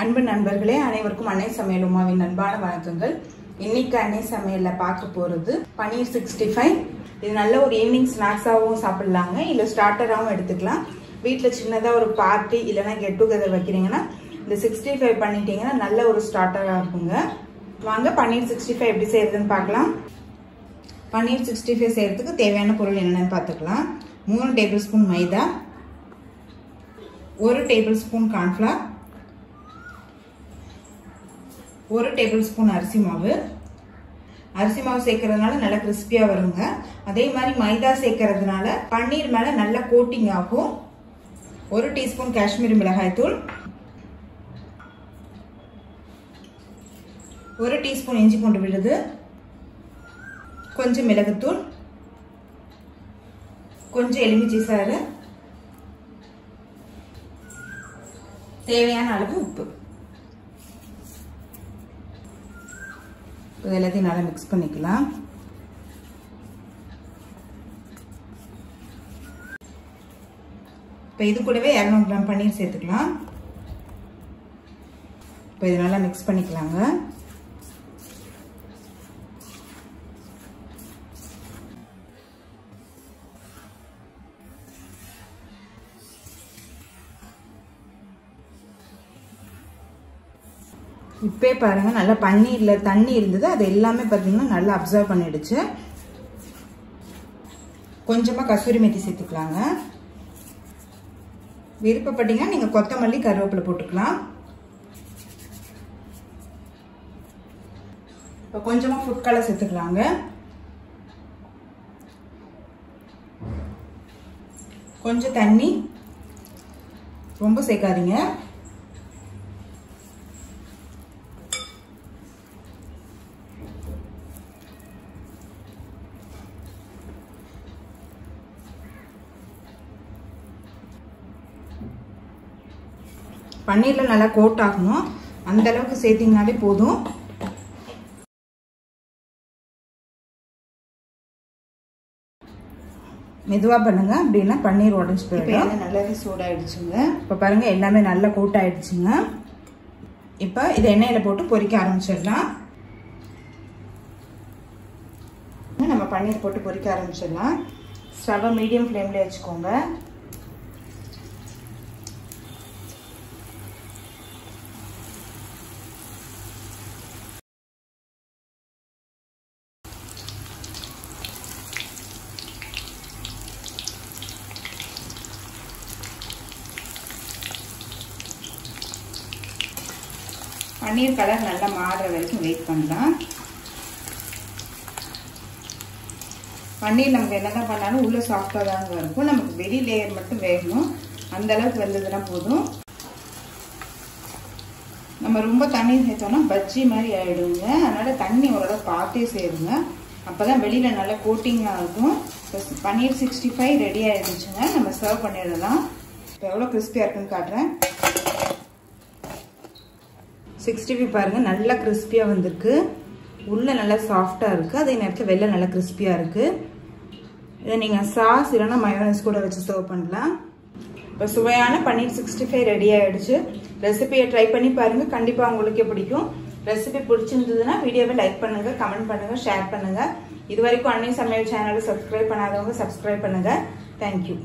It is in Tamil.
அன்பு நண்பர்களே அனைவருக்கும் அன்னை சமையல் உமாவின் அன்பான வணக்கங்கள். இன்னைக்கு அன்னை சமையலில் பார்க்க போகிறது பன்னீர் சிக்ஸ்டி ஃபைவ். இது நல்ல ஒரு ஈவினிங் ஸ்நாக்ஸாகவும் சாப்பிட்லாங்க. இல்லை ஸ்டார்டராகவும் எடுத்துக்கலாம். வீட்டில் சின்னதாக ஒரு பார்ட்டி இல்லைன்னா கெட் டுகெதர் வைக்கிறீங்கன்னா இந்த சிக்ஸ்டி ஃபைவ் பண்ணிட்டீங்கன்னா நல்ல ஒரு ஸ்டார்டராக இருக்குங்க. வாங்க பன்னீர் சிக்ஸ்டி ஃபைவ் எப்படி செய்யறதுன்னு பார்க்கலாம். பன்னீர் சிக்ஸ்டி ஃபைவ் செய்கிறதுக்கு தேவையான பொருள் என்னென்னு பார்த்துக்கலாம். மூணு டேபிள் ஸ்பூன் மைதா ஒரு டேபிள் ஸ்பூன் கார்ன்ஃப்ளவர் ஒரு டேபிள் ஸ்பூன் அரிசி மாவு. அரிசி மாவு சேர்க்கறதுனால நல்லா கிறிஸ்பியாக வருங்க. அதே மாதிரி மைதா சேர்க்கறதுனால பன்னீர் மேலே நல்லா கோட்டிங் ஆகும். ஒரு டீஸ்பூன் காஷ்மீரி மிளகாய் தூள். ஒரு டீஸ்பூன் இஞ்சி பூண்டு விழுது. கொஞ்சம் மிளகுத்தூள். கொஞ்சம் எலுமிச்சை சாறு தேவையான அளவு உப்பு. இது எல்லாத்தையும் நல்லா மிக்ஸ் பண்ணிக்கலாம். இப்போ இது கூடவே இரநூறு கிராம் பன்னீர் சேர்த்துக்கலாம். இப்போ இது நல்லா மிக்ஸ் பண்ணிக்கலாங்க. இப்போ பாருங்கள் நல்லா பன்னீரில் தண்ணி இருந்தது. அது எல்லாமே பார்த்தீங்கன்னா நல்லா அப்சர்வ் பண்ணிடுச்சு. கொஞ்சமாக கசூரி மெத்தி சேர்த்துக்கலாங்க. விருப்பப்பட்டீங்கன்னா நீங்கள் கொத்தமல்லி கருவேப்பிலை போட்டுக்கலாம். இப்போ கொஞ்சமாக ஃபுட் கலர் சேர்த்துக்கலாங்க. கொஞ்சம் தண்ணி. ரொம்ப சேர்க்காதீங்க. பன்னீரில் நல்லா கோட் ஆகணும். அந்த அளவுக்கு சேர்த்திங்கனாலே போதும். மெதுவாக பண்ணுங்க. அப்படின்னா பன்னீர் உடஞ்சி போயிடும். நல்லாவே சூடாயிடுச்சுங்க. இப்போ பாருங்க எல்லாமே நல்லா கோட் ஆயிடுச்சுங்க. இப்போ இதை எண்ணெயில் போட்டு பொரிக்க ஆரம்பிச்சிடலாம். நம்ம பன்னீர் போட்டு பொரிக்க ஆரம்பிச்சிடலாம். ஸ்டவ்வை மீடியம் ஃப்ளேமில் வச்சுக்கோங்க. பன்னீர் கலர் நல்லா மாறுற வரைக்கும் வெயிட் பண்ணலாம். பன்னீர் நமக்கு என்னதான் பண்ணாலும் உள்ளே சாஃப்டாக தாங்க இருக்கும். நமக்கு வெளி லேயர் மட்டும் வேகணும். அந்த அளவுக்கு வந்ததுன்னா போதும். நம்ம ரொம்ப தண்ணி சேர்த்தோம்னா பஜ்ஜி மாதிரி ஆகிடுங்க அதனால் தண்ணி ஓரளவு பார்த்தே சேருங்க. அப்போ தான் வெளியில் நல்லா கோட்டிங்காக இருக்கும். இப்போ பன்னீர் சிக்ஸ்டி ஃபைவ் ரெடி ஆகிடுச்சுங்க நம்ம சர்வ் பண்ணிடலாம். இப்போ எவ்வளோ கிறிஸ்பியாக இருக்குன்னு காட்டுறேன். சிக்ஸ்டி ஃபைவ் பாருங்கள் நல்லா கிறிஸ்பியாக வந்திருக்கு. உள்ளே நல்லா சாஃப்டாக இருக்குது அதே நேரத்தில் வெளில நல்லா கிறிஸ்பியாக இருக்குது இதை நீங்கள் சாஸ் இல்லைன்னா மயோனைஸ் கூட வச்சு சர்வ் பண்ணலாம். இப்போ சுவையான பன்னீர் சிக்ஸ்டி ஃபைவ் ரெடி ஆகிடுச்சு ரெசிபியை ட்ரை பண்ணி பாருங்கள் கண்டிப்பாக உங்களுக்கே பிடிக்கும். ரெசிபி பிடிச்சிருந்ததுன்னா வீடியோவை லைக் பண்ணுங்கள் கமெண்ட் பண்ணுங்கள் ஷேர் பண்ணுங்கள் இது வரைக்கும் அன்னை சமையல் சேனலை சப்ஸ்கிரைப் பண்ணாதவங்க சப்ஸ்கிரைப் பண்ணுங்கள் தேங்க்யூ